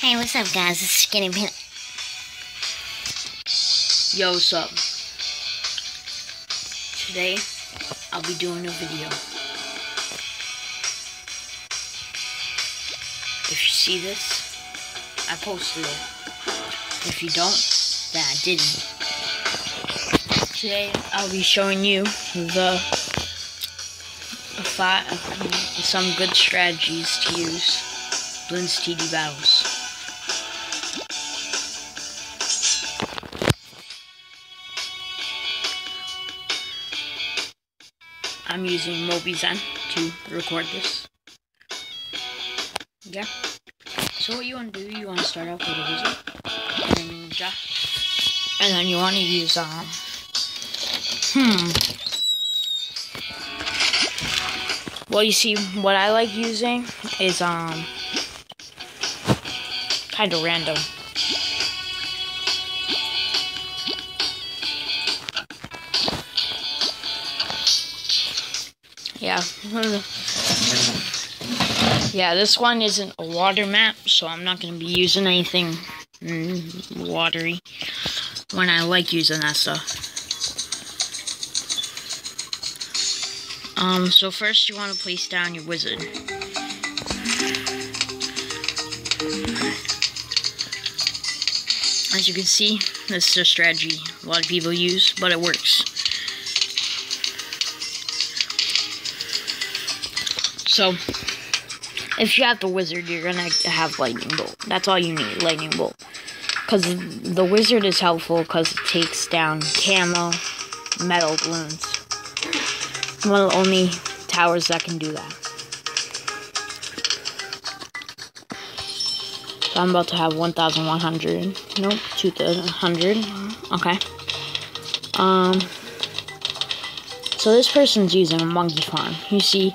Hey, what's up, guys? It's Skinny Pin. Yo, what's up? Today, I'll be doing a video. If you see this, I posted it. If you don't, then I didn't. Today, I'll be showing you the five, some good strategies to use Bloons TD battles. I'm using Mobizen to record this. Yeah. So what you want to do, you want to start off with a wizard, and and then you want to use, um, hmm. Well, you see, what I like using is, um, kind of random. Yeah. this one isn't a water map, so I'm not going to be using anything mm, watery when I like using that stuff. Um, so first you want to place down your wizard. As you can see, this is a strategy a lot of people use, but it works. So, if you have the wizard, you're gonna have lightning bolt. That's all you need, lightning bolt. Because the wizard is helpful because it takes down camo, metal balloons. One of the only towers that can do that. So I'm about to have 1,100. Nope, 2,100. Okay. Um. So this person's using a monkey farm. You see,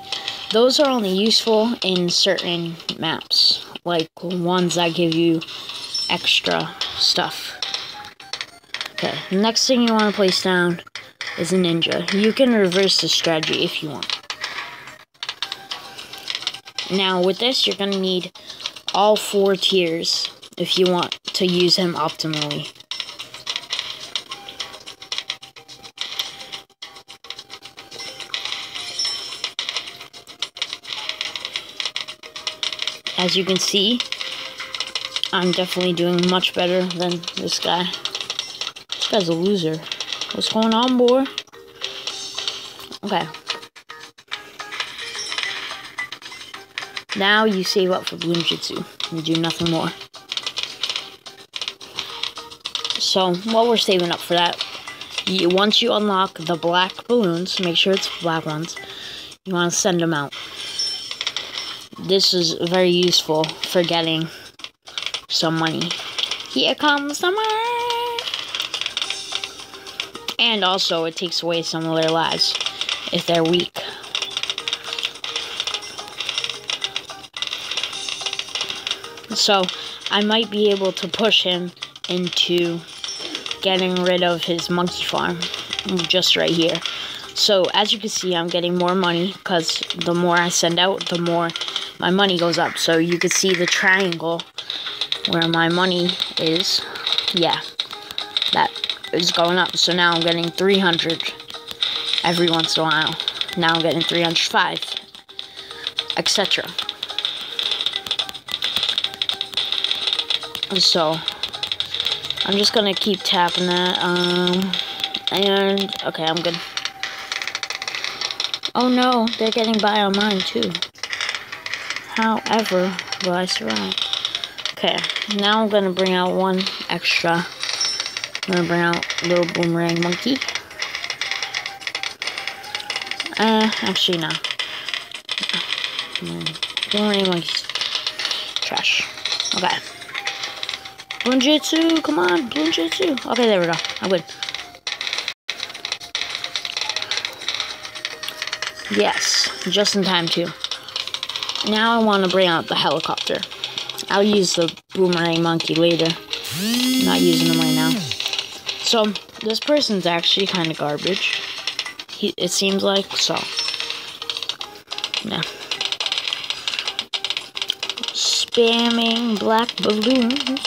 those are only useful in certain maps, like ones that give you extra stuff. Okay, next thing you want to place down is a ninja. You can reverse the strategy if you want. Now, with this, you're going to need all four tiers if you want to use him optimally. As you can see, I'm definitely doing much better than this guy. This guy's a loser. What's going on, boy? Okay. Now you save up for Bloon Jitsu and do nothing more. So, while we're saving up for that, you, once you unlock the black balloons, make sure it's black ones, you want to send them out this is very useful for getting some money. Here comes the money! And also, it takes away some of their lives if they're weak. So, I might be able to push him into getting rid of his monkey farm just right here. So, as you can see, I'm getting more money because the more I send out, the more my money goes up. So you can see the triangle where my money is. Yeah, that is going up. So now I'm getting 300 every once in a while. Now I'm getting 305, etc. So, I'm just gonna keep tapping that. Um, and, okay, I'm good. Oh no, they're getting by on mine too. However, I survive? Okay, now I'm gonna bring out one extra. I'm gonna bring out little boomerang monkey. Uh, actually, no. Boomerang monkey. Trash. Okay. Bloonjitsu, come on, Bloonjitsu. Okay, there we go. I'm good. Yes, just in time too. Now I want to bring out the helicopter. I'll use the boomerang monkey later. I'm not using them right now. So, this person's actually kind of garbage. He, it seems like, so. Yeah. spamming black balloons.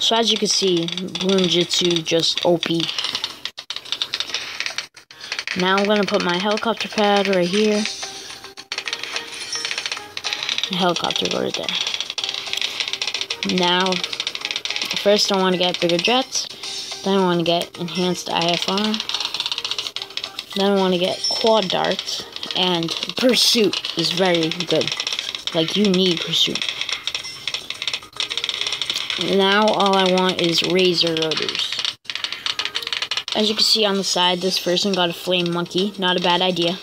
So as you can see, Balloon Jitsu just OP. Now I'm gonna put my helicopter pad right here. The Helicopter right there. Now, first I want to get bigger jets. Then I want to get enhanced IFR. Then I want to get quad darts. And pursuit is very good. Like, you need pursuit. Now all I want is razor rotors. As you can see on the side, this person got a flame monkey. Not a bad idea.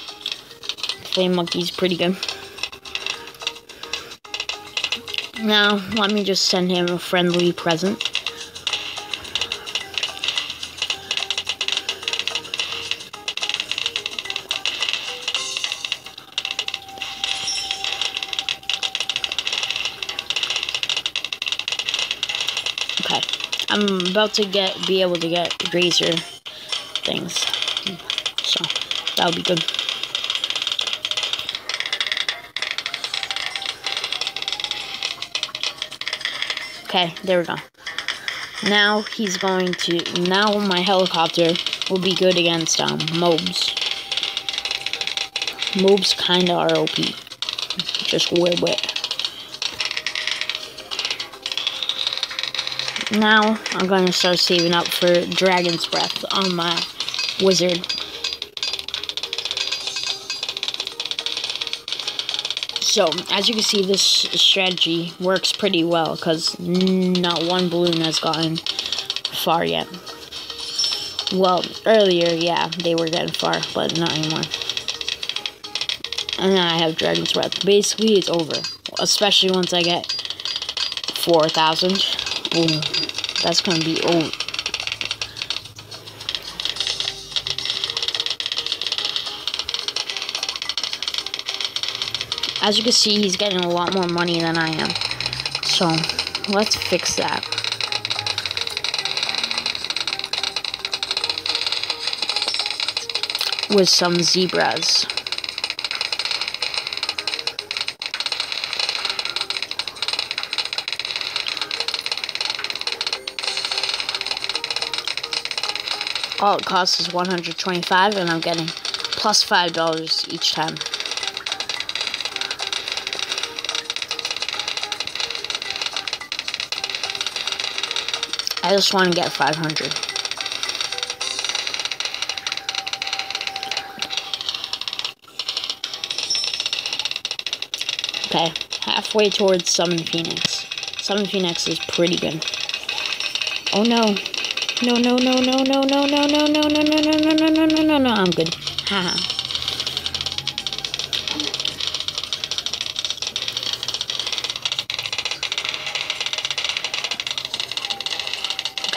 Flame monkey's pretty good. Now, let me just send him a friendly present. Okay, I'm about to get be able to get razor things, so that'll be good. Okay, there we go. Now he's going to. Now my helicopter will be good against um mobs. Mobs kinda are OP. Just little bit. Now I'm gonna start saving up for Dragon's Breath on my wizard. So, as you can see, this strategy works pretty well because not one balloon has gotten far yet. Well, earlier, yeah, they were getting far, but not anymore. And then I have Dragon's Breath. Basically, it's over. Especially once I get 4,000. Ooh, that's gonna be over. As you can see, he's getting a lot more money than I am. So, let's fix that. With some zebras. All it costs is 125 and I'm getting plus $5 each time. I just want to get 500. Okay, halfway towards Summon Phoenix. Summon Phoenix is pretty good. Oh no. No, no, no, no, no, no, no, no, no, no, no, no, no, no, no, no, no, no, I'm good. Haha.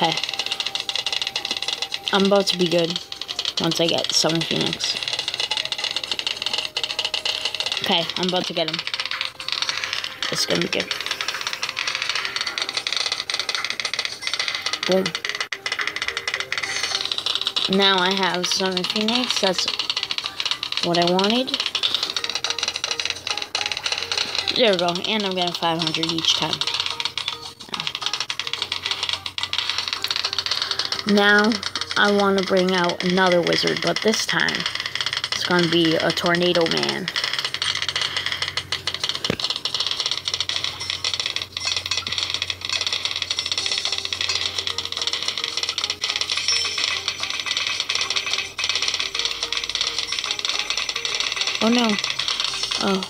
Okay. I'm about to be good once I get Summon Phoenix. Okay, I'm about to get him. It's gonna be good. Boom. Now I have Summon Phoenix. That's what I wanted. There we go. And I'm getting 500 each time. Now, I want to bring out another wizard, but this time, it's going to be a Tornado Man. Oh no. Oh.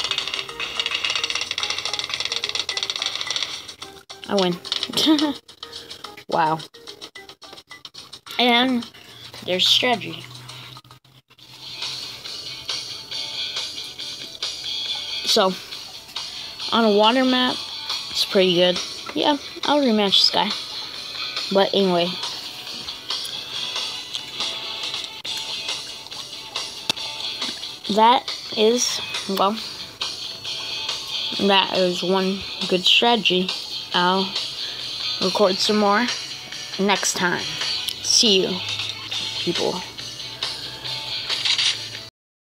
I win. wow. And there's strategy. So, on a water map, it's pretty good. Yeah, I'll rematch this guy. But anyway. That is, well, that is one good strategy. I'll record some more next time. See you, people.